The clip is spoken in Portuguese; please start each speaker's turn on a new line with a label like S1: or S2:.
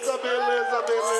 S1: beleza, beleza, beleza.